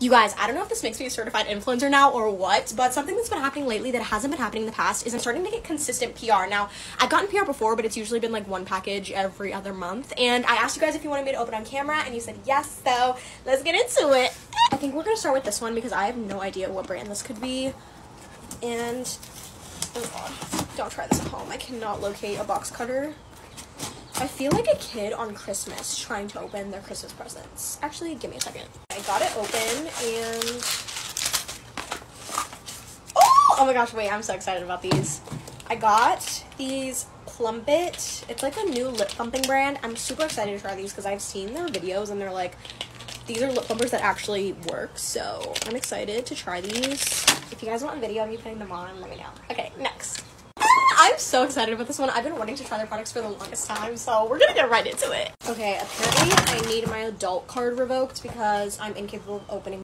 You guys, I don't know if this makes me a certified influencer now or what, but something that's been happening lately that hasn't been happening in the past is I'm starting to get consistent PR. Now, I've gotten PR before, but it's usually been like one package every other month. And I asked you guys if you wanted me to open on camera, and you said yes, so let's get into it. I think we're gonna start with this one because I have no idea what brand this could be. And, oh god, don't try this at home. I cannot locate a box cutter. I feel like a kid on Christmas trying to open their Christmas presents. Actually, give me a second. I got it open and. Oh! Oh my gosh, wait, I'm so excited about these. I got these Plumpit. It's like a new lip plumping brand. I'm super excited to try these because I've seen their videos and they're like, these are lip plumpers that actually work. So I'm excited to try these. If you guys want a video of me putting them on, let me know. Okay, next. So excited about this one. I've been wanting to try their products for the longest time, so we're gonna get right into it. Okay, apparently I need my adult card revoked because I'm incapable of opening